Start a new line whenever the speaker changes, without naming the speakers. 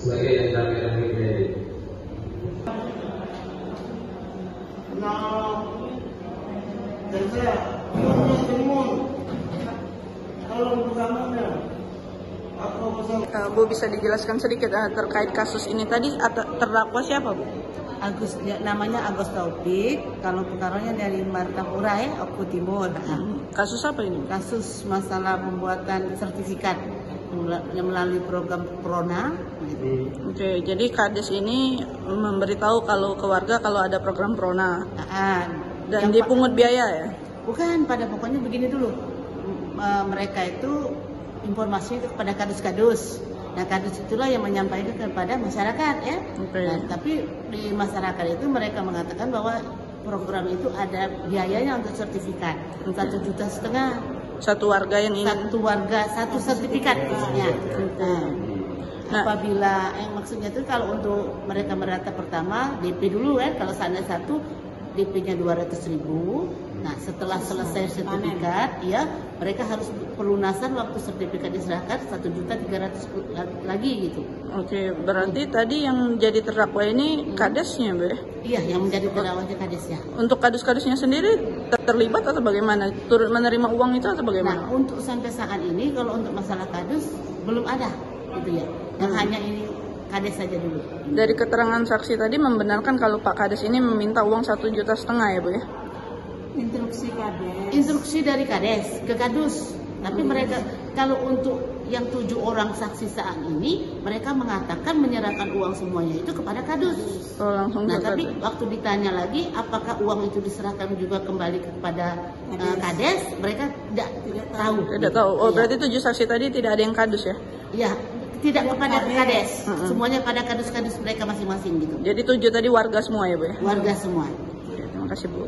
sebagai yang
kami Bu bisa dijelaskan sedikit uh, terkait kasus ini tadi terdakwa siapa Bu?
Agus ya, namanya Agus Taufik, kalau perkaranya dari Martapura ya, Oku Timur. Hmm,
kasus apa ini?
Kasus masalah pembuatan sertifikat yang melalui program Prona. gitu.
Oke, jadi Kades ini memberitahu kalau ke warga kalau ada program Prona
Nah,
dan
yang
dipungut biaya ya.
bukan pada pokoknya begini dulu, M- eh, mereka itu informasi itu kepada kadus-kadus. Nah, kadus itulah yang menyampaikan kepada masyarakat ya.
Oke.
Nah, tapi di masyarakat itu mereka mengatakan bahwa program itu ada biayanya untuk sertifikat satu juta setengah
Satu warga yang ingin
satu warga satu sertifikat maksudnya. Nah,
Nah.
apabila yang maksudnya itu kalau untuk mereka merata pertama DP dulu kan kalau sana satu DP-nya 200 ribu nah setelah selesai sertifikat ya mereka harus pelunasan waktu sertifikat diserahkan satu juta tiga ratus lagi gitu
Oke, berarti tadi yang jadi terdakwa ini kadesnya, Bu. ya?
iya yang menjadi terawatnya kadesnya
Untuk kadus-kadusnya sendiri ter- terlibat atau bagaimana? Turut menerima uang itu atau
Nah,
bagaimana?
untuk sampai saat ini kalau untuk masalah kadus belum ada gitu ya. Yang
Hmm.
hanya ini kades saja dulu.
Dari keterangan saksi tadi membenarkan kalau Pak Kades ini meminta uang satu juta setengah ya, Bu ya?
Instruksi kades. Instruksi dari kades ke kadus. Tapi mereka kalau untuk yang tujuh orang saksi saat ini mereka mengatakan menyerahkan uang semuanya itu kepada kadus.
Oh, langsung
Nah tapi
Kades.
waktu ditanya lagi apakah uang itu diserahkan juga kembali kepada eh, kades, mereka tidak tidak tahu.
Tidak tahu. Oh,
Iya.
berarti tujuh saksi tadi tidak ada yang kadus ya?
Ya, tidak kepada kades, semuanya pada kadus-kadus mereka masing-masing gitu.
Jadi tujuh tadi warga semua ya, Bu ya?
Warga semua.
Oke, terima kasih, Bu.